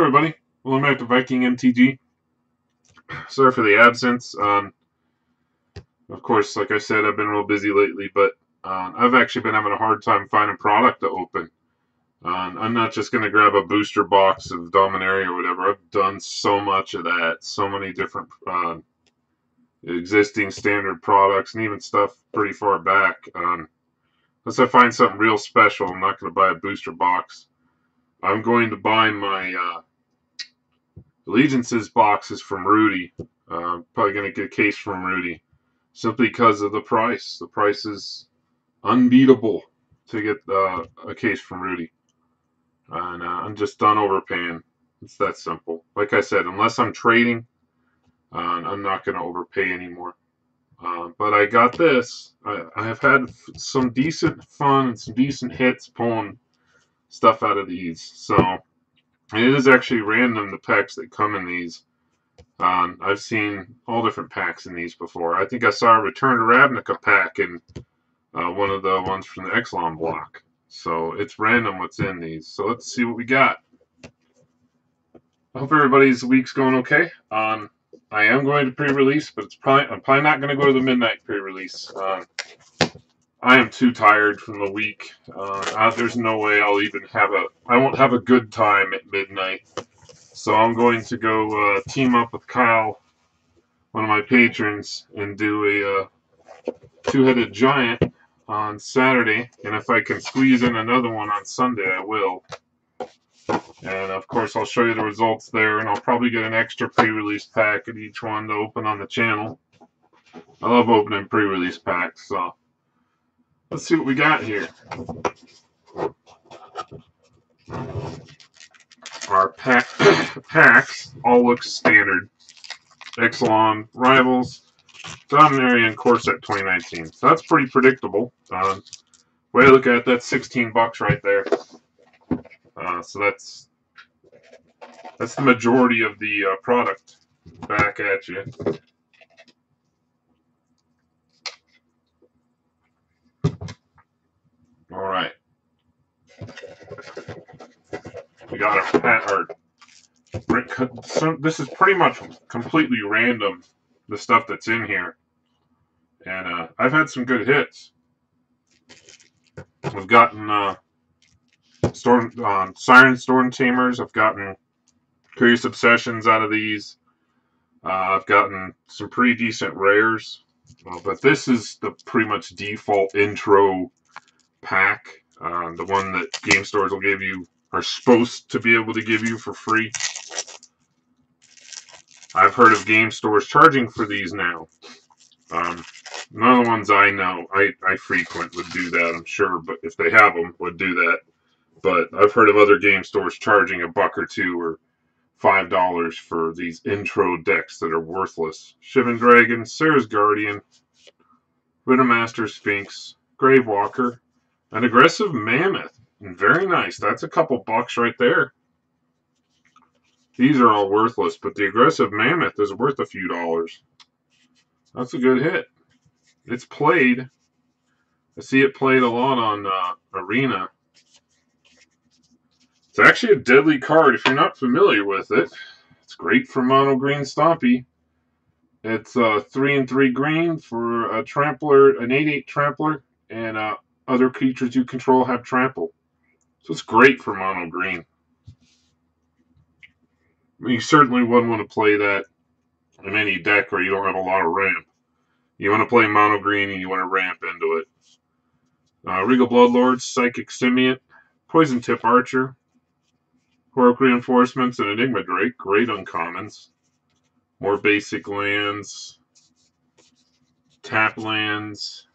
Hello, everybody. Welcome back to Viking MTG. Sorry for the absence. Um, of course, like I said, I've been real busy lately, but uh, I've actually been having a hard time finding product to open. Um, I'm not just going to grab a booster box of Dominaria or whatever. I've done so much of that, so many different uh, existing standard products, and even stuff pretty far back. Um, unless I find something real special, I'm not going to buy a booster box. I'm going to buy my uh, Allegiances boxes from Rudy. Uh, probably going to get a case from Rudy simply because of the price. The price is unbeatable to get uh, a case from Rudy. And uh, I'm just done overpaying. It's that simple. Like I said, unless I'm trading, uh, I'm not going to overpay anymore. Uh, but I got this. I, I have had some decent fun and some decent hits pulling stuff out of these. So it is actually random the packs that come in these. Um, I've seen all different packs in these before. I think I saw a Return to Ravnica pack in uh, one of the ones from the Ixalan block. So it's random what's in these. So let's see what we got. I hope everybody's week's going okay. Um, I am going to pre-release, but it's probably I'm probably not going to go to the midnight pre-release. Um, I am too tired from the week. Uh, there's no way I'll even have a. I won't have a good time at midnight. So I'm going to go uh, team up with Kyle, one of my patrons, and do a uh, two-headed giant on Saturday. And if I can squeeze in another one on Sunday, I will. And of course, I'll show you the results there, and I'll probably get an extra pre-release pack at each one to open on the channel. I love opening pre-release packs, so. Let's see what we got here. Our pack packs all look standard. Ixalan, Rivals, Dominaria, and Core Set 2019. So that's pretty predictable. Uh, way to look at it, that's 16 bucks right there. Uh, so that's that's the majority of the uh, product back at you. All right. Got our pat our this is pretty much completely random the stuff that's in here. And uh, I've had some good hits. We've gotten uh, storm um, siren storm tamers. I've gotten curious obsessions out of these. Uh, I've gotten some pretty decent rares, uh, but this is the pretty much default intro pack, uh, the one that game stores will give you, are supposed to be able to give you for free. I've heard of game stores charging for these now. Um, none of the ones I know, I, I frequent would do that, I'm sure, but if they have them, would do that. But I've heard of other game stores charging a buck or two or five dollars for these intro decks that are worthless. Shivan Dragon, Serra's Guardian, Riddlemaster Sphinx, Gravewalker, an aggressive mammoth. Very nice. That's a couple bucks right there. These are all worthless, but the aggressive mammoth is worth a few dollars. That's a good hit. It's played. I see it played a lot on uh, Arena. It's actually a deadly card if you're not familiar with it. It's great for mono green Stompy. It's uh, 3 and 3 green for a trampler, an 8 8 trampler, and uh, other creatures you control have trample. So it's great for mono green. I mean, you certainly wouldn't want to play that in any deck where you don't have a lot of ramp. You want to play mono green and you want to ramp into it. Uh, Regal Bloodlords, Psychic Simian, Poison Tip Archer, Heroic Reinforcements, and Enigma Drake. Great uncommons. More basic lands. Tap lands.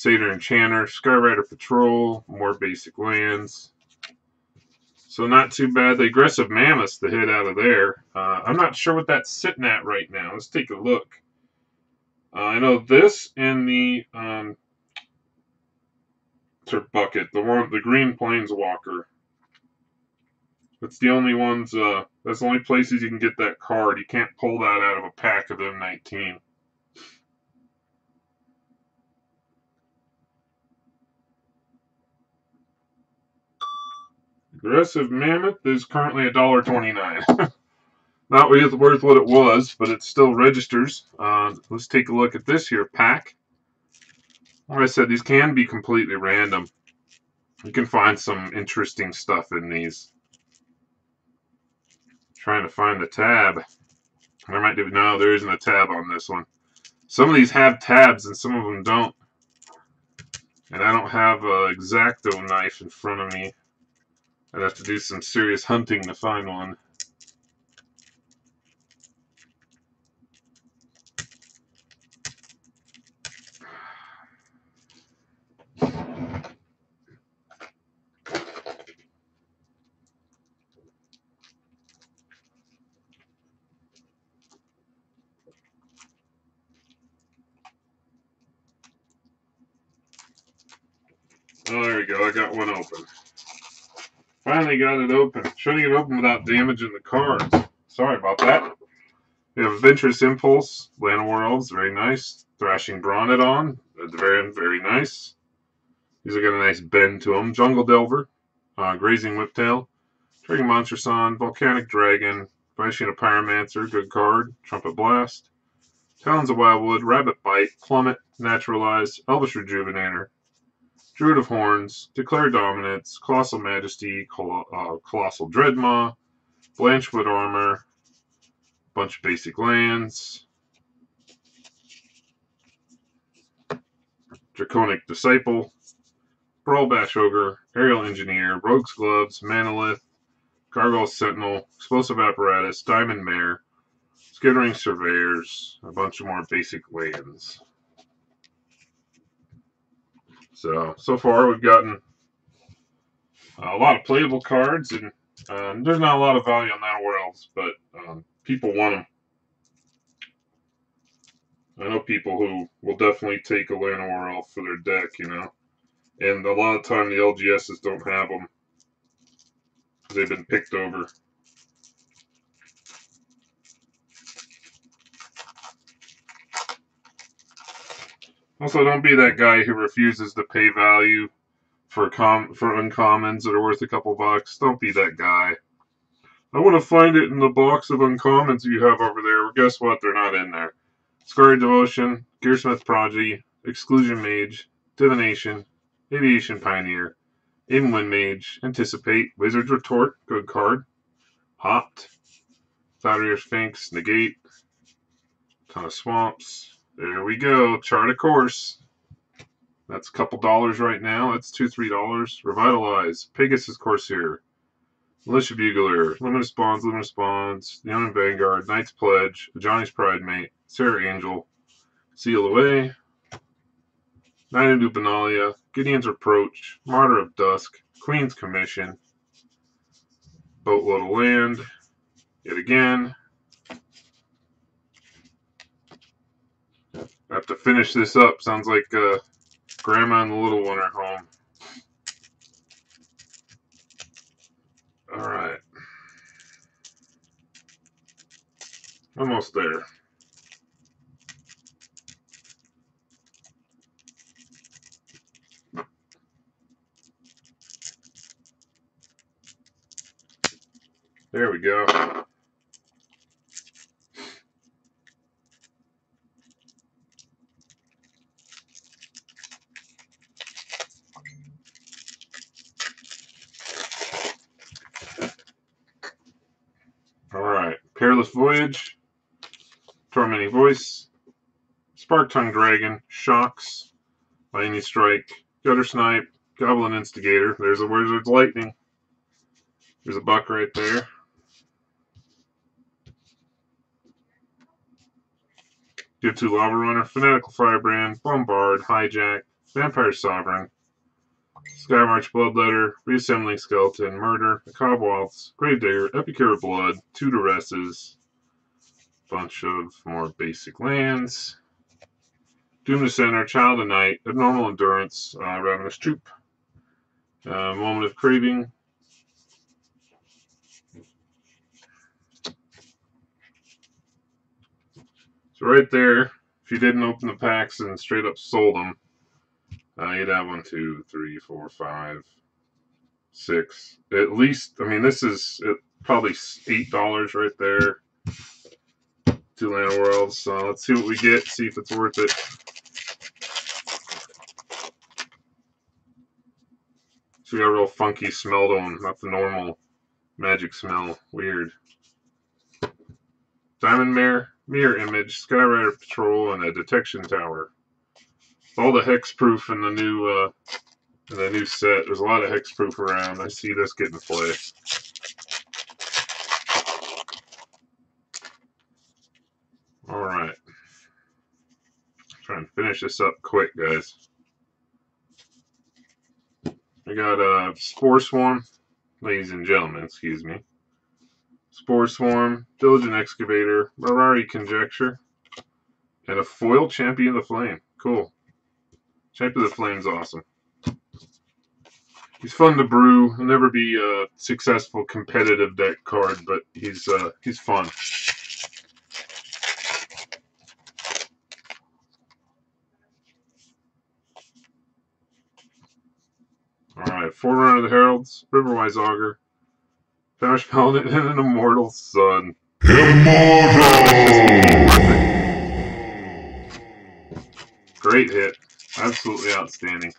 Satyr Enchanter, Skyrider Patrol, more basic lands. So not too bad. The aggressive mammoths to hit out of there. Uh, I'm not sure what that's sitting at right now. Let's take a look. Uh, I know this and the um, bucket, the one, the green planeswalker. That's the only ones. Uh, that's the only places you can get that card. You can't pull that out of a pack of M19. Aggressive Mammoth is currently $1.29. Not worth what it was, but it still registers. Uh, let's take a look at this here pack. Like I said, these can be completely random. You can find some interesting stuff in these. Trying to find the tab. There might be, no, there isn't a tab on this one. Some of these have tabs and some of them don't. And I don't have an X-Acto knife in front of me. I'd have to do some serious hunting to find one. Oh, there we go. I got one open. Finally got it open. Get it open without damaging the cards. Sorry about that. We have Adventurous Impulse, Land of Worlds, very nice. Thrashing Brontodon, at the very end, very nice. These are got a nice bend to them. Jungle Delver, uh, Grazing Whiptail, Trading Monster Son, Volcanic Dragon, Viashino Pyromancer, good card. Trumpet Blast, Talons of Wildwood, Rabid Bite, Plummet, Naturalize, Elvish Rejuvenator, Druid of Horns, Declare Dominance, Colossal Majesty, Col uh, Colossal Dreadmaw, Blanchwood Armor, bunch of basic lands, Draconic Disciple, Brawl Bash Ogre, Aerial Engineer, Rogue's Gloves, Manalith, Gargoyle Sentinel, Explosive Apparatus, Diamond Mare, Skittering Surveyors, a bunch of more basic lands. So, so far we've gotten a lot of playable cards, and uh, there's not a lot of value on that worlds, but um, people want them. I know people who will definitely take a Llanowar Elf for their deck, you know. And a lot of time the LGSs don't have them. They've been picked over. Also, don't be that guy who refuses to pay value for com for uncommons that are worth a couple bucks. Don't be that guy. I want to find it in the box of uncommons you have over there. Guess what? They're not in there. Scary Devotion, Gearsmith Prodigy, Exclusion Mage, Divination, Aviation Pioneer, Inwind Mage, Anticipate, Wizard's Retort, good card, Hopped, Founder Sphinx, Negate, Ton of Swamps, there we go. Chart a course. That's a couple dollars right now. That's two, three dollars. Revitalize. Pegasus Corsair. Militia Bugler. Luminous Bonds, Luminous Bonds. Neon Vanguard. Knight's Pledge. Johnny's Pride Mate. Serra Angel. Seal Away. Knight of Benalia. Gideon's Reproach. Martyr of Dusk. Queen's Commission. Boatload of Land. Yet again. I have to finish this up. Sounds like uh, Grandma and the little one are home. All right. Almost there. There we go. Perilous Voyage, Tormenting Voice, Sparktongue Dragon, Shocks, Lightning Strike, Guttersnipe, Goblin Instigator. There's a Wizard's Lightning. There's a buck right there. Give two Lava Runner, Fanatical Firebrand, Bombard, Hijack, Vampire Sovereign, Skymarch Bloodletter, Reassembling Skeleton, Murder, Macabre Waltz, Gravedigger, Epicure of Blood, two Duresses, bunch of more basic lands. Doom Descender, Child of Night, Abnormal Endurance, uh, Ravenous Troop, uh, Moment of Craving. So right there, if you didn't open the packs and straight up sold them, uh, you'd have one, two, three, four, five, six. At least, I mean, this is probably eight dollars right there. Two Land Worlds. So let's see what we get. See if it's worth it. So we got a real funky smell to them, not the normal magic smell. Weird. Diamond Mare, Mirror Image, Skyrider Patrol, and a Detection Tower. All the hexproof in the new uh, in the new set. There's a lot of hexproof around. I see this getting play. All right. Try and finish this up quick, guys. I got a uh, Spore Swarm, ladies and gentlemen, excuse me. Spore Swarm, Diligent Excavator, Mirari Conjecture, and a foil Champion of the Flame. Cool. Champion of the Flame's awesome. He's fun to brew. He'll never be a successful competitive deck card, but he's uh, he's fun. Alright, Forerunner of the Heralds, Riverwise Augur, Famished Paladin, and an Immortal Sun. Immortal! Great hit. Absolutely outstanding.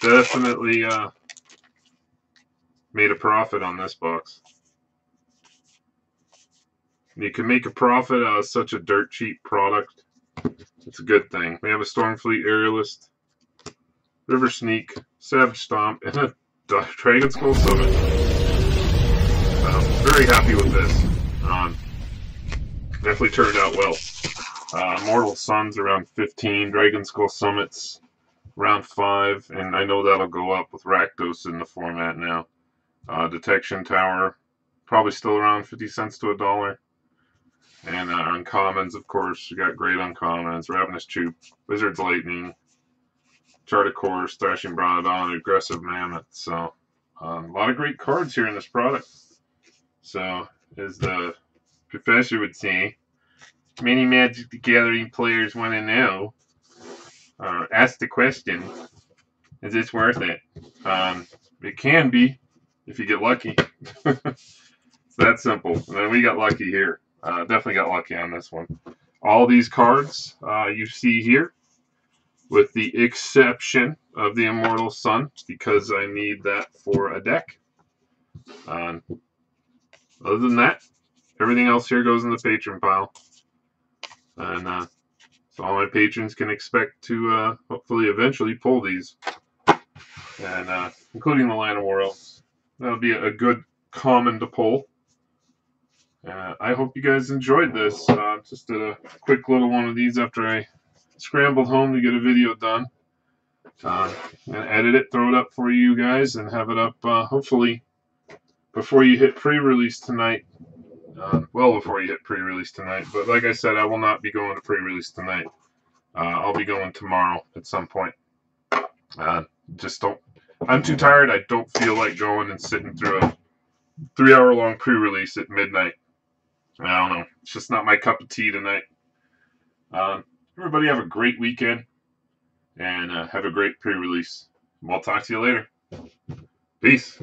Definitely uh, made a profit on this box. You can make a profit out of such a dirt cheap product. It's a good thing. We have a Stormfleet Aerialist, River Sneak, Savage Stomp, and a Dragon Skull. I'm very happy with this. Um, definitely turned out well. Uh, Mortal Suns around 15, Dragon Skull Summits round 5, and I know that'll go up with Rakdos in the format now. Uh, Detection Tower, probably still around 50 cents to a dollar. And uh, uncommons, of course, you got great uncommons, Ravenous Choop, Wizard's Lightning, Charted Course, Thrashing Brontodon, Aggressive Mammoth. So, um, a lot of great cards here in this product. So, as the professor would say, many Magic the Gathering players want to know, uh, ask the question, is this worth it? Um, it can be if you get lucky. it's that simple. And then we got lucky here. Uh, definitely got lucky on this one. All these cards uh, you see here, with the exception of the Immortal Sun, because I need that for a deck. Um, other than that, everything else here goes in the patron pile. And uh, so all my patrons can expect to uh, hopefully eventually pull these. And uh, including the of Worlds. That'll be a good common to pull. Uh, I hope you guys enjoyed this. Uh, just did a quick little one of these after I scrambled home to get a video done. Uh, and edit it, throw it up for you guys, and have it up uh, hopefully before you hit pre-release tonight uh, well before you hit pre-release tonight. But like I said, I will not be going to pre-release tonight. Uh, I'll be going tomorrow at some point. Uh, just don't. I'm too tired. I don't feel like going and sitting through a three-hour-long pre-release at midnight. I don't know. It's just not my cup of tea tonight. Um, everybody have a great weekend and uh, have a great pre-release. We'll talk to you later. Peace.